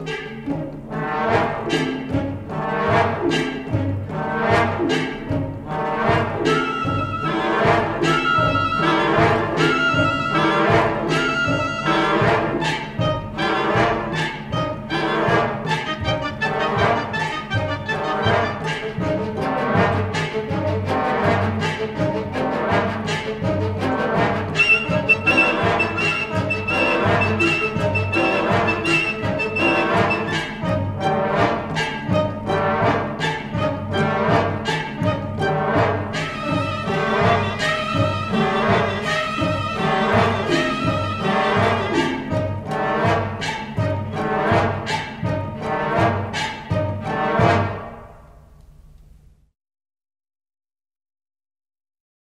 you.